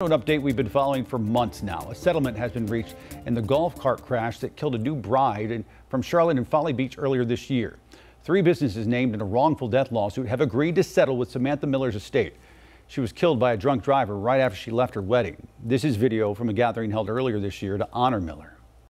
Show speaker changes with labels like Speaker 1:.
Speaker 1: An update we've been following for months now. A settlement has been reached in the golf cart crash that killed a new bride from Charlotte and Folly Beach earlier this year. Three businesses named in a wrongful death lawsuit have agreed to settle with Samantha Miller's estate. She was killed by a drunk driver right after she left her wedding. This is video from a gathering held earlier this year to honor Miller.